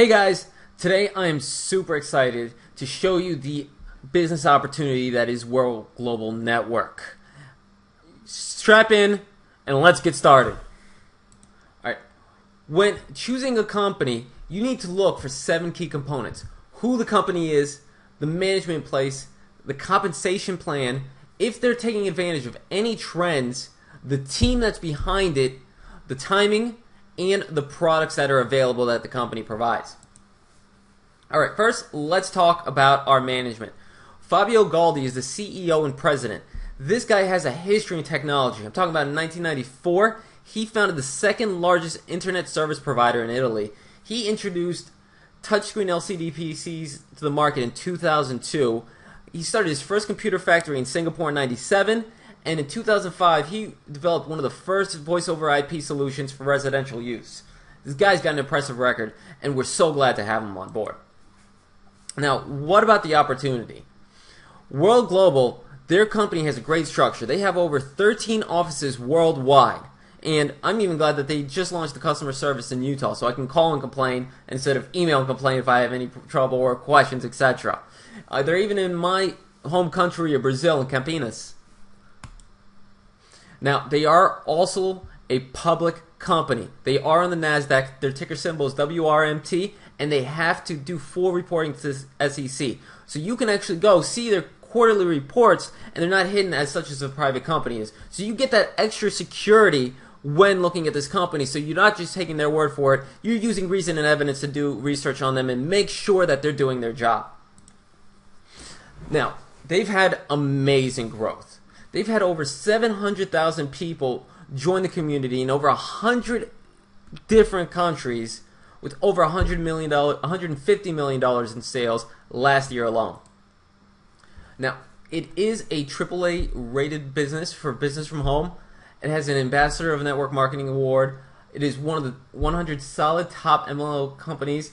Hey guys, today I am super excited to show you the business opportunity that is World Global Network. Strap in and let's get started. Alright, when choosing a company, you need to look for seven key components who the company is, the management place, the compensation plan, if they're taking advantage of any trends, the team that's behind it, the timing, and the products that are available that the company provides. All right, first, let's talk about our management. Fabio Galdi is the CEO and president. This guy has a history in technology. I'm talking about in 1994, he founded the second largest internet service provider in Italy. He introduced touchscreen LCD PCs to the market in 2002. He started his first computer factory in Singapore in 97 and in 2005 he developed one of the first voice over IP solutions for residential use. This guy's got an impressive record, and we're so glad to have him on board. Now, what about the opportunity? World Global, their company has a great structure. They have over 13 offices worldwide. And I'm even glad that they just launched the customer service in Utah, so I can call and complain instead of email and complain if I have any trouble or questions, etc. Uh, they're even in my home country of Brazil in Campinas. Now, they are also a public company. They are on the NASDAQ. Their ticker symbol is WRMT, and they have to do full reporting to the SEC. So you can actually go see their quarterly reports, and they're not hidden as such as a private company is. So you get that extra security when looking at this company. So you're not just taking their word for it, you're using reason and evidence to do research on them and make sure that they're doing their job. Now, they've had amazing growth. They've had over 700,000 people join the community in over 100 different countries with over 100 million dollars 150 million dollars in sales last year alone. Now, it is a AAA rated business for business from home. It has an Ambassador of Network Marketing Award. It is one of the 100 solid top MLO companies.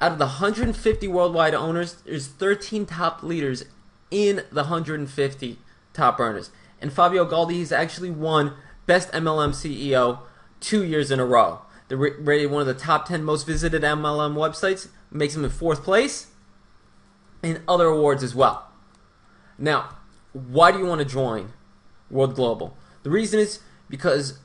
Out of the 150 worldwide owners, there's 13 top leaders in the 150 top earners. And Fabio Galdi has actually won Best MLM CEO two years in a row. They're rated one of the top 10 most visited MLM websites, makes him in fourth place, and other awards as well. Now, why do you want to join World Global? The reason is because,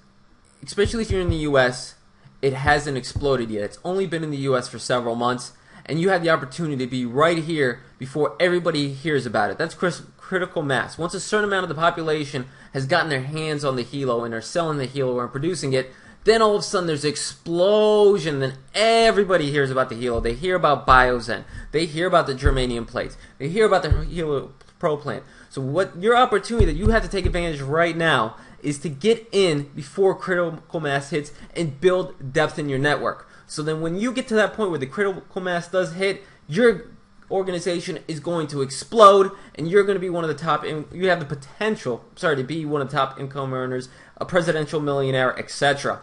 especially if you're in the US, it hasn't exploded yet. It's only been in the US for several months, and you have the opportunity to be right here before everybody hears about it. That's critical mass. Once a certain amount of the population has gotten their hands on the Helo and are selling the Helo and producing it, then all of a sudden there's explosion. Then everybody hears about the Helo. They hear about Biozen. They hear about the germanium plates. They hear about the Helo Pro plant. So what your opportunity that you have to take advantage of right now is to get in before critical mass hits and build depth in your network. So then when you get to that point where the critical mass does hit, you're organization is going to explode and you're going to be one of the top in, you have the potential sorry to be one of the top income earners a presidential millionaire etc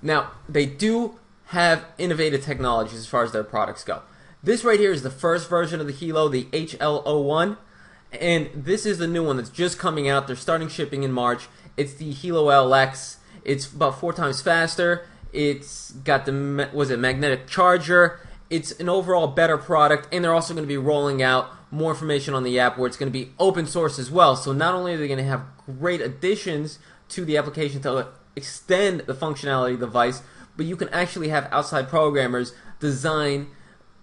now they do have innovative technologies as far as their products go. This right here is the first version of the Helo, the hlo1 and this is the new one that's just coming out. They're starting shipping in march. It's the Helo lx it's about four times faster it's got the was it magnetic charger it's an overall better product, and they're also going to be rolling out more information on the app where it's going to be open source as well. So not only are they going to have great additions to the application to extend the functionality of the device, but you can actually have outside programmers design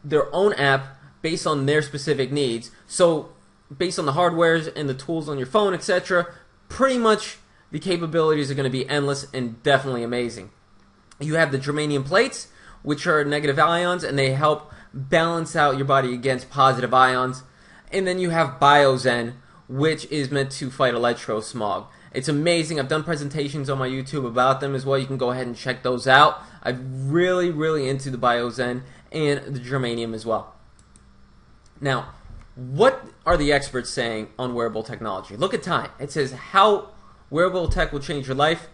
their own app based on their specific needs. So based on the hardwares and the tools on your phone, etc., pretty much the capabilities are going to be endless and definitely amazing. You have the germanium plates, which are negative ions, and they help balance out your body against positive ions. And then you have Biozen, which is meant to fight electrosmog. It's amazing. I've done presentations on my YouTube about them as well. You can go ahead and check those out. I'm really, really into the Biozen and the germanium as well. Now, what are the experts saying on wearable technology? Look at time. It says how wearable tech will change your life.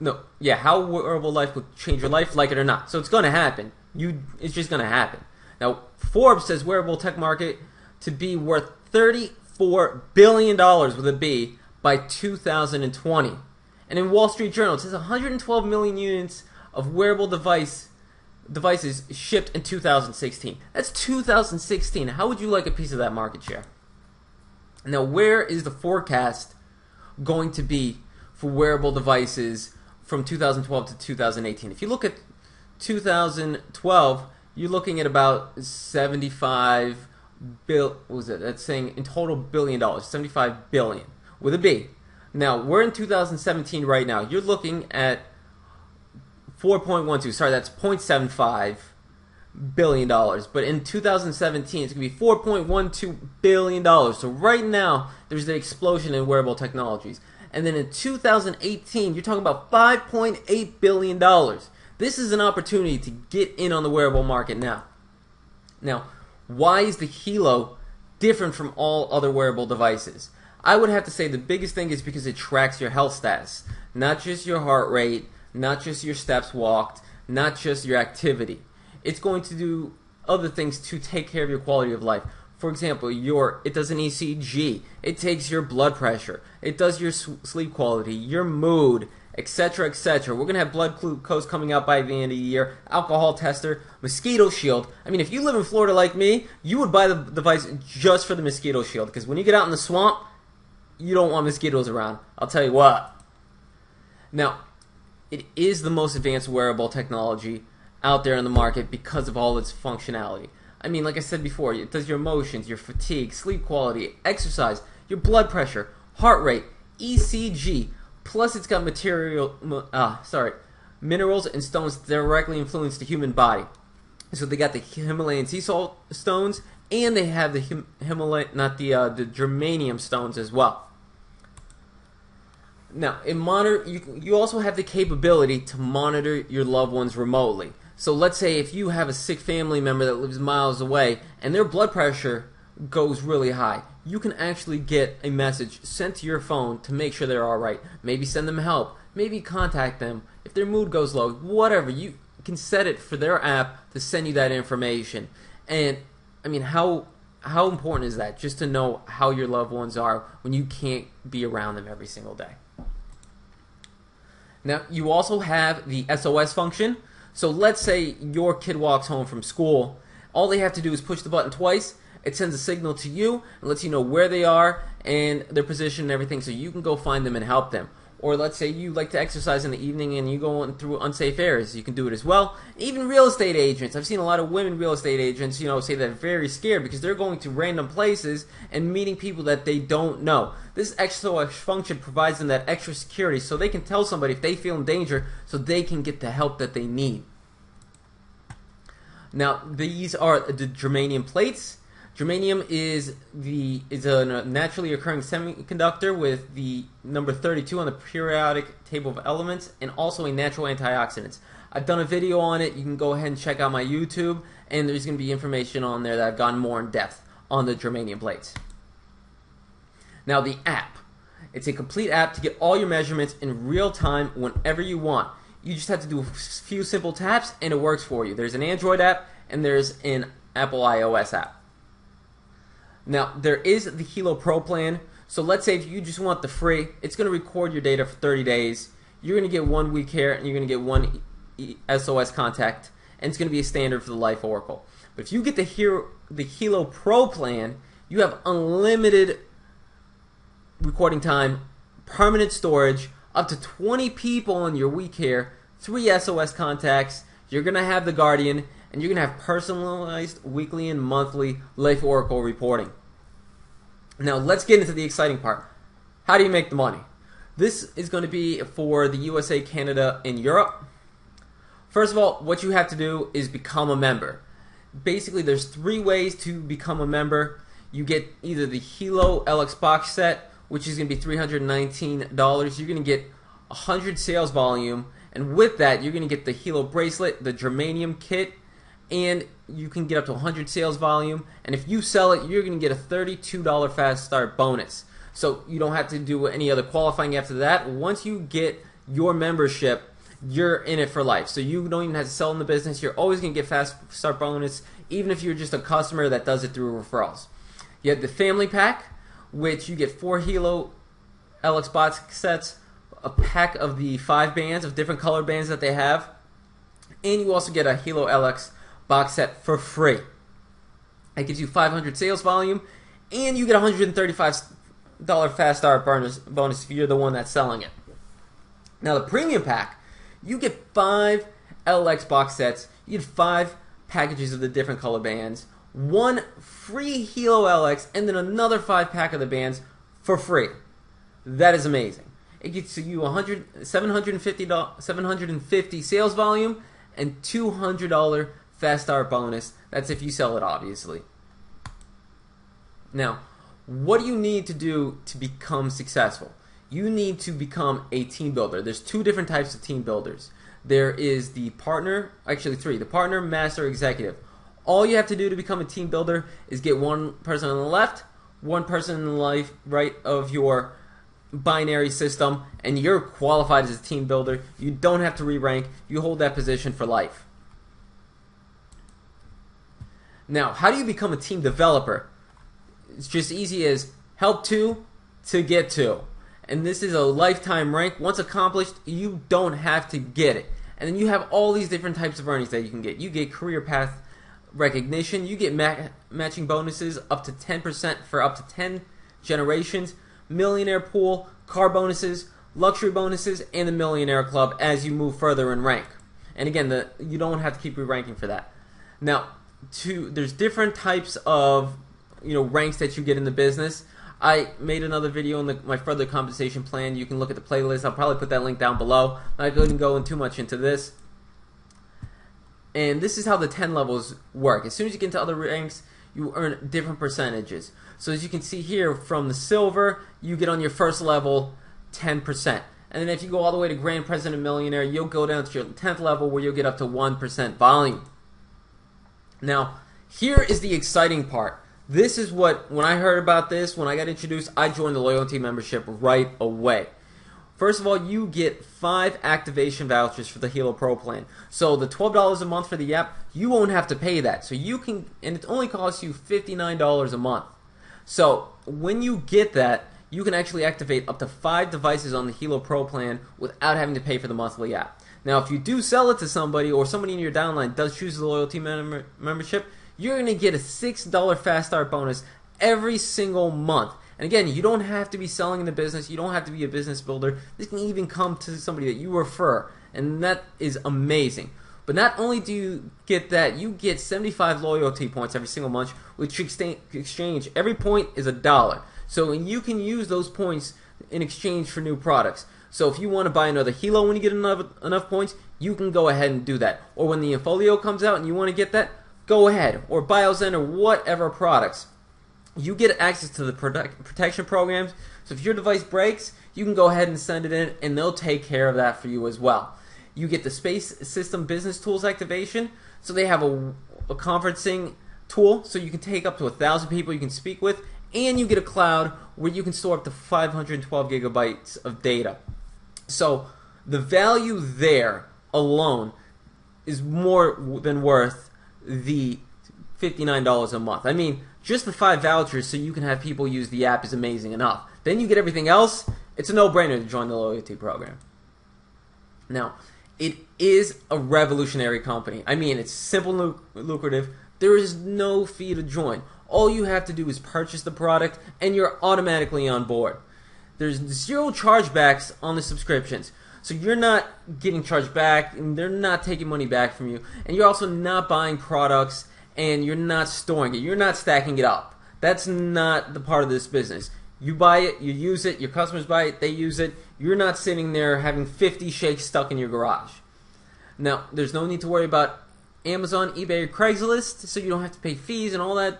No, yeah, how wearable life will change your life, like it or not. So it's going to happen. You, it's just going to happen. Now, Forbes says wearable tech market to be worth thirty-four billion dollars with a B by 2020. And in Wall Street Journal, it says 112 million units of wearable device devices shipped in 2016. That's 2016. How would you like a piece of that market share? Now, where is the forecast going to be for wearable devices from 2012 to 2018? If you look at 2012, you're looking at about 75 bill. What was it? That's saying in total billion dollars, 75 billion with a B. Now we're in 2017 right now. You're looking at 4.12. Sorry, that's 0.75 billion dollars. But in 2017, it's going to be 4.12 billion dollars. So right now, there's the explosion in wearable technologies. And then in 2018, you're talking about 5.8 billion dollars. This is an opportunity to get in on the wearable market now. Now, why is the Helo different from all other wearable devices? I would have to say the biggest thing is because it tracks your health status, not just your heart rate, not just your steps walked, not just your activity. It's going to do other things to take care of your quality of life. For example, your it does an ECG. It takes your blood pressure. It does your sleep quality, your mood, etc., etc. We're gonna have blood glucose coming out by the end of the year. Alcohol tester, mosquito shield. I mean, if you live in Florida like me, you would buy the device just for the mosquito shield because when you get out in the swamp, you don't want mosquitoes around. I'll tell you what. Now, it is the most advanced wearable technology out there in the market because of all its functionality. I mean, like I said before, it does your emotions, your fatigue, sleep quality, exercise, your blood pressure, heart rate, ECG. Plus, it's got material, uh, sorry, minerals and stones directly influence the human body. So they got the Himalayan sea salt stones, and they have the Him- Himalaya, not the uh, the germanium stones as well. Now, in monitor, you you also have the capability to monitor your loved ones remotely. So let's say if you have a sick family member that lives miles away and their blood pressure goes really high, you can actually get a message sent to your phone to make sure they're all right. Maybe send them help. Maybe contact them if their mood goes low. Whatever you can set it for their app to send you that information. And I mean, how how important is that? Just to know how your loved ones are when you can't be around them every single day. Now, you also have the SOS function. So let's say your kid walks home from school. All they have to do is push the button twice. It sends a signal to you and lets you know where they are and their position and everything so you can go find them and help them. Or let's say you like to exercise in the evening and you go on through unsafe areas. You can do it as well. Even real estate agents. I've seen a lot of women real estate agents, you know, say they're very scared because they're going to random places and meeting people that they don't know. This SOS function provides them that extra security so they can tell somebody if they feel in danger so they can get the help that they need. Now, these are the germanium plates. Germanium is the is a naturally occurring semiconductor with the number 32 on the periodic table of elements and also a natural antioxidant. I've done a video on it. You can go ahead and check out my YouTube and there's going to be information on there that I've gone more in depth on the germanium plates. Now the app. It's a complete app to get all your measurements in real time whenever you want. You just have to do a few simple taps and it works for you. There's an Android app and there's an Apple iOS app. Now, there is the Helo Pro plan. So let's say if you just want the free, it's going to record your data for 30 days. You're going to get one week here, and you're going to get one SOS contact, and it's going to be a standard for the Life Oracle. But if you get the Hero, the Helo Pro plan, you have unlimited recording time, permanent storage, up to 20 people in your week here, three SOS contacts. You're going to have the Guardian, and you're going to have personalized weekly and monthly Life Oracle reporting. Now, let's get into the exciting part. How do you make the money? This is going to be for the USA, Canada, and Europe. First of all, what you have to do is become a member. Basically, there's three ways to become a member. You get either the Helo LX box set, which is going to be $319. You're going to get 100 sales volume, and with that, you're going to get the Helo bracelet, the germanium kit, and you can get up to 100 sales volume. And if you sell it, you're going to get a $32 fast start bonus. So you don't have to do any other qualifying after that. Once you get your membership, you're in it for life. So you don't even have to sell in the business. You're always going to get fast start bonus, even if you're just a customer that does it through referrals. You have the family pack, which you get four Helo LX box sets, a pack of the five bands of different color bands that they have and you also get a Helo LX box set for free. It gives you 500 sales volume, and you get $135 fast start bonus, bonus if you're the one that's selling it. Now, the premium pack, you get five LX box sets, you get five packages of the different color bands, one free Helo LX, and then another five pack of the bands for free. That is amazing. It gets you 100, 750, 750 sales volume and $200 fast start bonus. That's if you sell it, obviously. Now, what do you need to do to become successful? You need to become a team builder. There's two different types of team builders. There is the partner, actually three, the partner, master, executive. All you have to do to become a team builder is get one person on the left, one person in the life right of your binary system, and you're qualified as a team builder. You don't have to re-rank. You hold that position for life. Now, how do you become a team developer? It's just easy as help two to get two. And this is a lifetime rank. Once accomplished, you don't have to get it. And then you have all these different types of earnings that you can get. You get career path recognition. You get ma- matching bonuses up to 10% for up to 10 generations, millionaire pool, car bonuses, luxury bonuses, and the millionaire club as you move further in rank. And again, the, you don't have to keep re-ranking for that. Now, to, there's different types of you know ranks that you get in the business. I made another video on the, my further compensation plan. You can look at the playlist. I'll probably put that link down below. I couldn't go in too much into this. And this is how the 10 levels work. As soon as you get into other ranks, you earn different percentages. So as you can see here, from the silver, you get on your first level 10%. And then if you go all the way to Grand President Millionaire, you'll go down to your 10th level where you'll get up to 1% volume. Now, here is the exciting part. This is what, when I heard about this, when I got introduced, I joined the loyalty membership right away. First of all, you get five activation vouchers for the Helo Pro plan. So the $12 a month for the app, you won't have to pay that. So you can, and it only costs you $59 a month. So when you get that, you can actually activate up to five devices on the Helo Pro plan without having to pay for the monthly app. Now, if you do sell it to somebody or somebody in your downline does choose the loyalty mem- membership, you're going to get a $6 fast start bonus every single month. And again, you don't have to be selling in the business. You don't have to be a business builder. This can even come to somebody that you refer, and that is amazing. But not only do you get that, you get 75 loyalty points every single month, which exchange every point is a dollar. So you can use those points in exchange for new products. So if you want to buy another Helo when you get enough enough points, you can go ahead and do that. Or when the Infolio comes out and you want to get that, go ahead. Or BioZen or whatever products you get access to the product, protection programs. So if your device breaks, you can go ahead and send it in, and they'll take care of that for you as well. You get the Space System Business Tools activation. So they have a, a conferencing tool, so you can take up to a thousand people you can speak with, and you get a cloud where you can store up to 512 gigabytes of data. So the value there alone is more than worth the $59 a month. I mean, just the five vouchers so you can have people use the app is amazing enough. Then you get everything else. It's a no-brainer to join the loyalty program. Now, it is a revolutionary company. I mean, it's simple and lucrative. There is no fee to join. All you have to do is purchase the product and you're automatically on board. There's zero chargebacks on the subscriptions. So you're not getting charged back and they're not taking money back from you. And you're also not buying products and you're not storing it. You're not stacking it up. That's not the part of this business. You buy it, you use it, your customers buy it, they use it. You're not sitting there having 50 shakes stuck in your garage. Now, there's no need to worry about Amazon, eBay, or Craigslist, so you don't have to pay fees and all that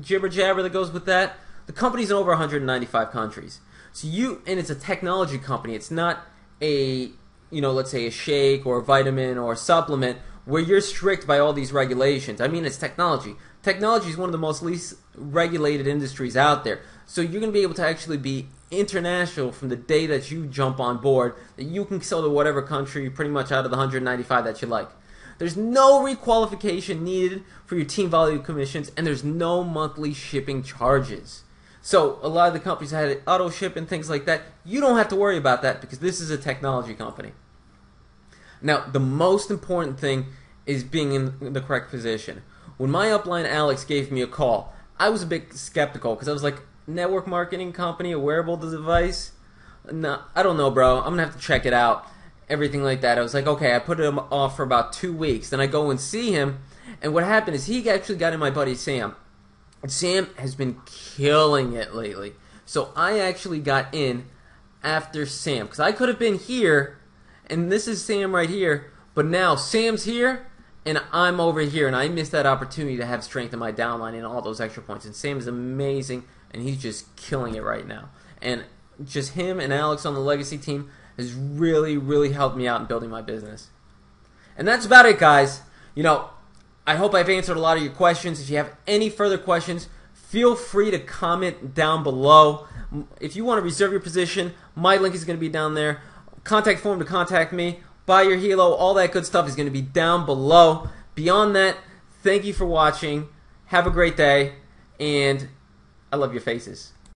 jibber jabber that goes with that. The company's in over 195 countries. So you, and it's a technology company. It's not a, you know, let's say a shake or a vitamin or a supplement where you're strict by all these regulations. I mean, it's technology. Technology is one of the most least regulated industries out there. So you're going to be able to actually be international from the day that you jump on board, that you can sell to whatever country pretty much out of the 195 that you like. There's no requalification needed for your team value commissions, and there's no monthly shipping charges. So a lot of the companies had auto ship and things like that. You don't have to worry about that because this is a technology company. Now, the most important thing is being in the correct position. When my upline Alex gave me a call, I was a bit skeptical because I was like, network marketing company, a wearable device? No, I don't know, bro. I'm gonna have to check it out. Everything like that. I was like, okay, I put him off for about two weeks. Then I go and see him, and what happened is he actually got in my buddy Sam. Sam has been killing it lately. So I actually got in after Sam because I could have been here, and this is Sam right here. But now Sam's here, and I'm over here, and I missed that opportunity to have strength in my downline and all those extra points. And Sam is amazing, and he's just killing it right now. And just him and Alex on the legacy team has really, really helped me out in building my business. And that's about it, guys. You know, I hope I've answered a lot of your questions. If you have any further questions, feel free to comment down below. If you want to reserve your position, my link is going to be down there. Contact form to contact me. Buy your Helo, all that good stuff is going to be down below. Beyond that, thank you for watching. Have a great day, and I love your faces.